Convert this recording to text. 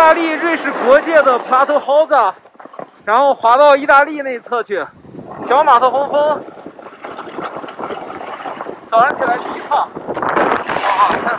意大利瑞士国界的帕特豪子，然后滑到意大利那一侧去，小马特洪峰。早上起来第一趟，啊，看